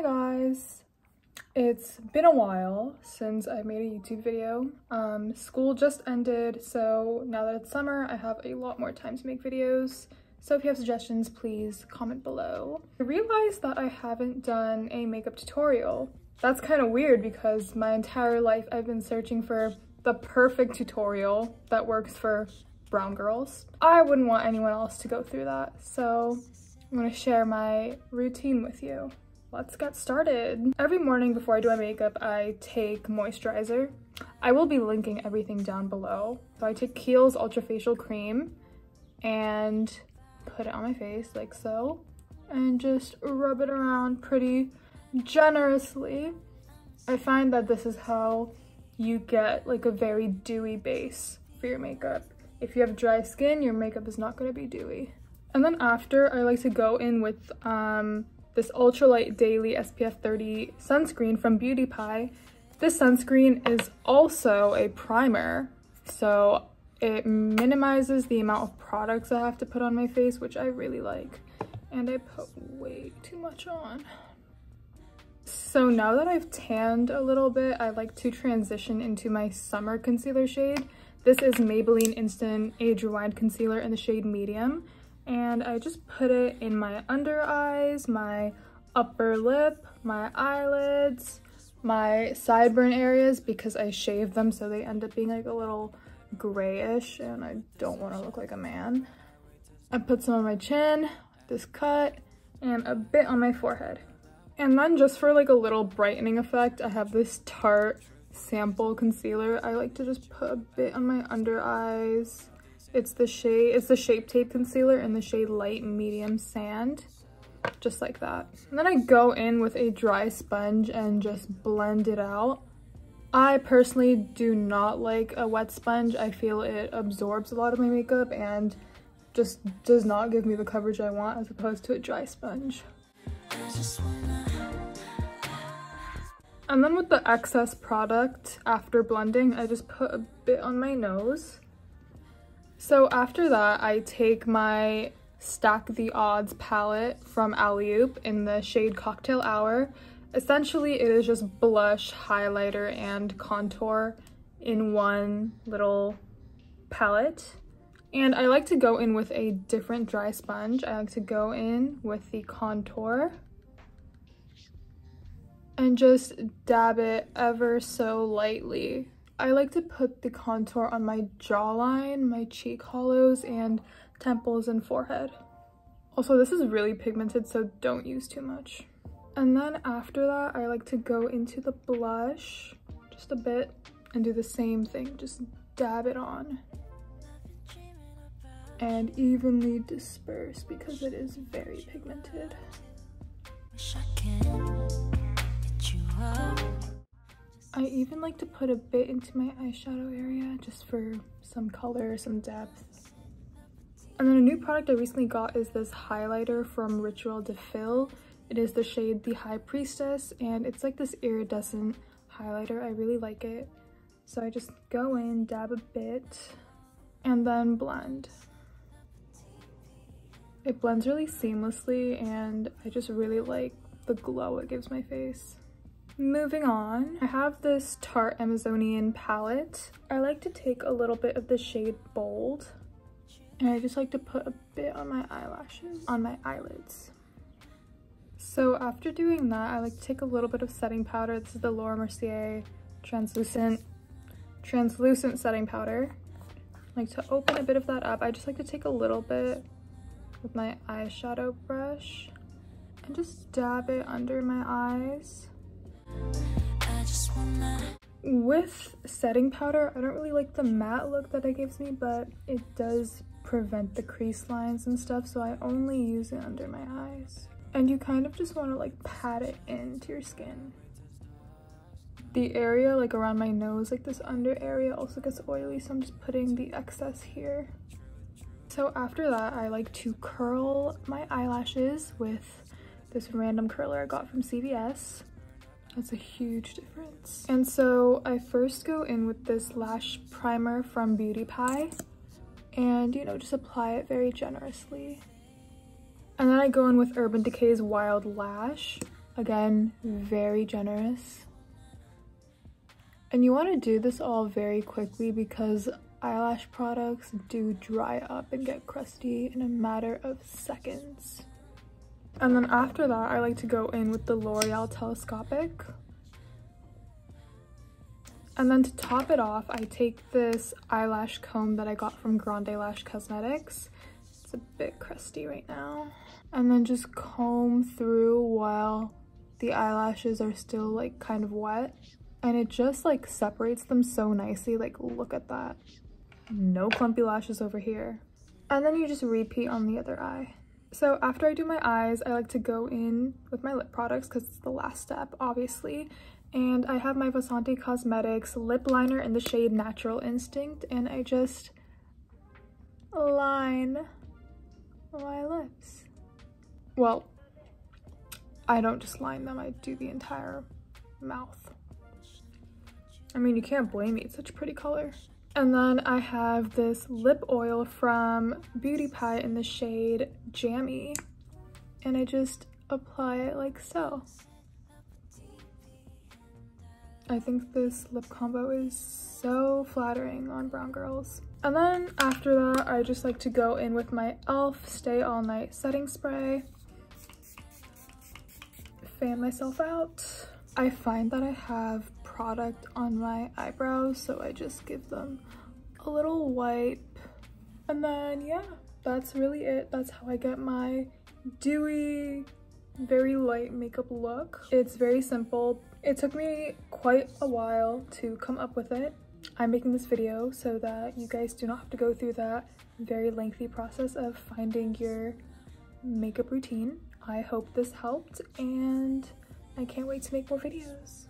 Hi guys! It's been a while since I made a YouTube video. Um, school just ended, so now that it's summer, I have a lot more time to make videos. So if you have suggestions, please comment below. I realized that I haven't done a makeup tutorial. That's kind of weird because my entire life I've been searching for the perfect tutorial that works for brown girls. I wouldn't want anyone else to go through that, so I'm gonna share my routine with you. Let's get started. Every morning before I do my makeup, I take moisturizer. I will be linking everything down below. So I take Kiehl's Ultra Facial Cream and put it on my face like so and just rub it around pretty generously. I find that this is how you get like a very dewy base for your makeup. If you have dry skin, your makeup is not going to be dewy. And then after, I like to go in with um, this Ultralight Daily SPF 30 sunscreen from Beauty Pie. This sunscreen is also a primer, so it minimizes the amount of products I have to put on my face, which I really like. And I put way too much on. So now that I've tanned a little bit, I like to transition into my summer concealer shade. This is Maybelline Instant Age Rewind Concealer in the shade Medium. And I just put it in my under eyes, my upper lip, my eyelids, my sideburn areas because I shaved them so they end up being like a little grayish and I don't want to look like a man. I put some on my chin, this cut, and a bit on my forehead. And then just for like a little brightening effect, I have this Tarte sample concealer. I like to just put a bit on my under eyes. It's the shade, it's the Shape Tape concealer in the shade Light Medium Sand. Just like that. And then I go in with a dry sponge and just blend it out. I personally do not like a wet sponge. I feel it absorbs a lot of my makeup and just does not give me the coverage I want as opposed to a dry sponge. And then with the excess product, after blending, I just put a bit on my nose. So after that, I take my Stack the Odds palette from Alleyoop in the shade Cocktail Hour. Essentially, it is just blush, highlighter, and contour in one little palette. And I like to go in with a different dry sponge. I like to go in with the contour and just dab it ever so lightly. I like to put the contour on my jawline, my cheek hollows, and temples and forehead. Also, this is really pigmented, so don't use too much. And then after that, I like to go into the blush just a bit and do the same thing. Just dab it on and evenly disperse because it is very pigmented. I even like to put a bit into my eyeshadow area just for some color, some depth. And then a new product I recently got is this highlighter from Rituel de Fille. It is the shade The High Priestess and it's like this iridescent highlighter. I really like it. So I just go in, dab a bit, and then blend. It blends really seamlessly and I just really like the glow it gives my face. Moving on, I have this Tarte Amazonian palette. I like to take a little bit of the shade Bold and I just like to put a bit on my eyelashes, on my eyelids. So after doing that, I like to take a little bit of setting powder. This is the Laura Mercier translucent, translucent setting powder. I like to open a bit of that up. I just like to take a little bit with my eyeshadow brush and just dab it under my eyes. With setting powder, I don't really like the matte look that it gives me, but it does prevent the crease lines and stuff, so I only use it under my eyes. And you kind of just want to like pat it into your skin. The area like around my nose, like this under area also gets oily, so I'm just putting the excess here. So after that, I like to curl my eyelashes with this random curler I got from CVS. That's a huge difference. And so I first go in with this lash primer from Beauty Pie and, you know, just apply it very generously. And then I go in with Urban Decay's Wild Lash. Again, very generous. And you want to do this all very quickly because eyelash products do dry up and get crusty in a matter of seconds. And then after that, I like to go in with the L'Oreal Telescopic. And then to top it off, I take this eyelash comb that I got from Grande Lash Cosmetics. It's a bit crusty right now. And then just comb through while the eyelashes are still like kind of wet. And it just like separates them so nicely. Like look at that. No clumpy lashes over here. And then you just repeat on the other eye. So after I do my eyes, I like to go in with my lip products because it's the last step, obviously. And I have my Vasanti Cosmetics lip liner in the shade Natural Instinct. And I just line my lips. Well, I don't just line them, I do the entire mouth. I mean, you can't blame me, it's such a pretty color. And then I have this lip oil from Beauty Pie in the shade Jammy. And I just apply it like so. I think this lip combo is so flattering on brown girls. And then after that, I just like to go in with my e.l.f. Stay All Night Setting Spray. Fan myself out. I find that I have product on my eyebrows, so I just give them a little wipe. And then, yeah, that's really it. That's how I get my dewy, very light makeup look. It's very simple. It took me quite a while to come up with it. I'm making this video so that you guys do not have to go through that very lengthy process of finding your makeup routine. I hope this helped and I can't wait to make more videos.